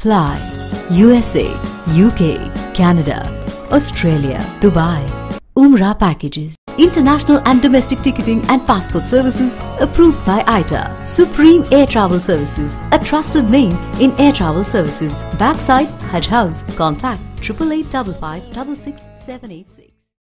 Fly USA, UK, Canada, Australia, Dubai. Umrah packages. International and domestic ticketing and passport services approved by ITA. Supreme Air Travel Services, a trusted name in air travel services. Backside Hajj House. Contact 888 786